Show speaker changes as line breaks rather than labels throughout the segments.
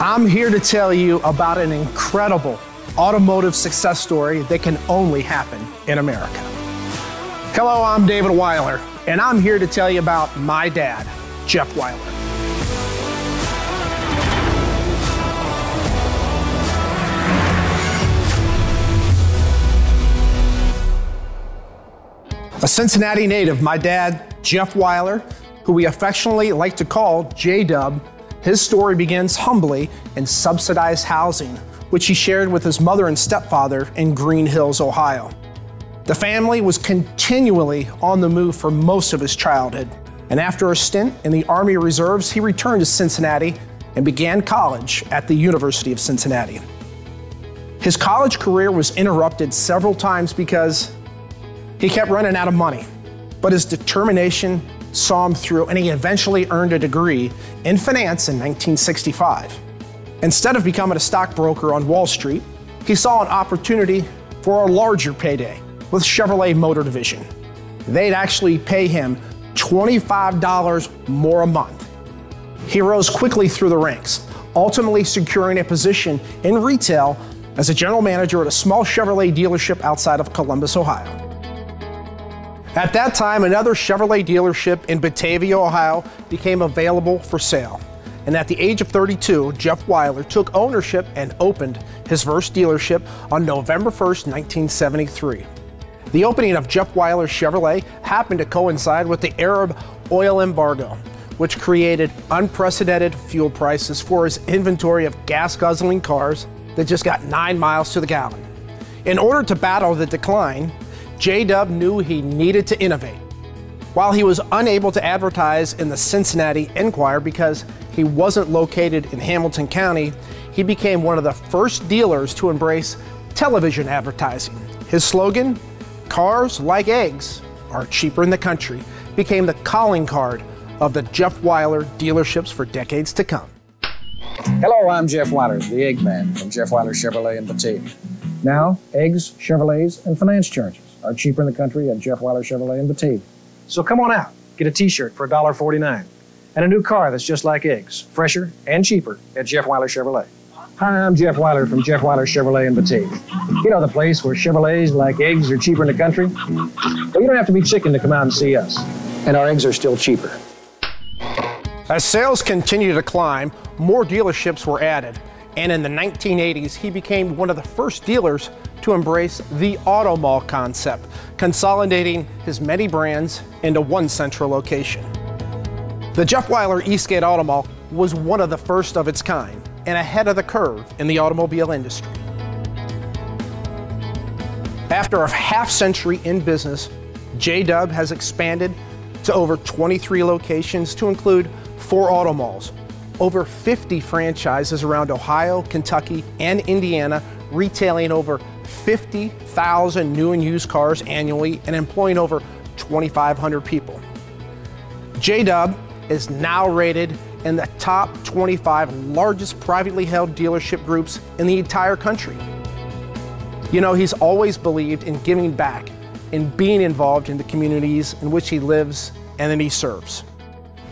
I'm here to tell you about an incredible automotive success story that can only happen in America. Hello, I'm David Wyler, and I'm here to tell you about my dad, Jeff Wyler. A Cincinnati native, my dad, Jeff Wyler, who we affectionately like to call J Dub, his story begins humbly in subsidized housing, which he shared with his mother and stepfather in Green Hills, Ohio. The family was continually on the move for most of his childhood, and after a stint in the Army Reserves, he returned to Cincinnati and began college at the University of Cincinnati. His college career was interrupted several times because he kept running out of money, but his determination saw him through and he eventually earned a degree in finance in 1965. Instead of becoming a stockbroker on Wall Street, he saw an opportunity for a larger payday with Chevrolet Motor Division. They'd actually pay him $25 more a month. He rose quickly through the ranks, ultimately securing a position in retail as a general manager at a small Chevrolet dealership outside of Columbus, Ohio. At that time, another Chevrolet dealership in Batavia, Ohio became available for sale. And at the age of 32, Jeff Wyler took ownership and opened his first dealership on November 1st, 1973. The opening of Jeff Wyler Chevrolet happened to coincide with the Arab oil embargo, which created unprecedented fuel prices for his inventory of gas guzzling cars that just got nine miles to the gallon. In order to battle the decline, J Dub knew he needed to innovate. While he was unable to advertise in the Cincinnati Enquirer because he wasn't located in Hamilton County, he became one of the first dealers to embrace television advertising. His slogan, Cars Like Eggs Are Cheaper in the Country, became the calling card of the Jeff Wyler dealerships for decades to come.
Hello, I'm Jeff Wyler, the Eggman from Jeff Wyler Chevrolet and Batavia. Now, eggs, Chevrolets, and finance charges are cheaper in the country at Jeff Wyler Chevrolet in Batavia. So come on out, get a t-shirt for $1.49 and a new car that's just like eggs, fresher and cheaper at Jeff Wyler Chevrolet. Hi, I'm Jeff Wyler from Jeff Wyler Chevrolet in Batavia. You know the place where Chevrolets like eggs are cheaper in the country? Well, you don't have to be chicken to come out and see us. And our eggs are still cheaper.
As sales continued to climb, more dealerships were added. And in the 1980s, he became one of the first dealers to embrace the auto mall concept, consolidating his many brands into one central location. The Jeff Wyler Eastgate Auto Mall was one of the first of its kind and ahead of the curve in the automobile industry. After a half century in business, J-Dub has expanded to over 23 locations to include four auto malls, over 50 franchises around Ohio, Kentucky, and Indiana, retailing over 50,000 new and used cars annually and employing over 2,500 people. J-Dub is now rated in the top 25 largest privately held dealership groups in the entire country. You know, he's always believed in giving back, in being involved in the communities in which he lives and that he serves.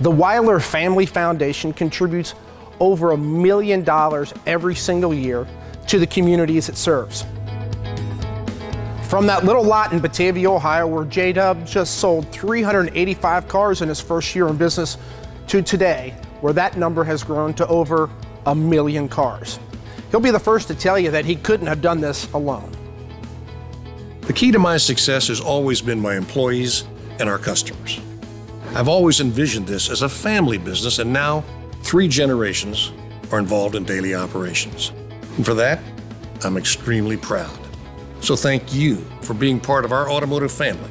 The Wyler Family Foundation contributes over a million dollars every single year to the communities it serves. From that little lot in Batavia, Ohio, where J Dub just sold 385 cars in his first year in business, to today, where that number has grown to over a million cars. He'll be the first to tell you that he couldn't have done this alone.
The key to my success has always been my employees and our customers. I've always envisioned this as a family business, and now three generations are involved in daily operations. And for that, I'm extremely proud. So thank you for being part of our automotive family.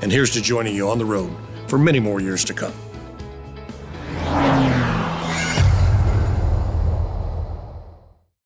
And here's to joining you on the road for many more years to come.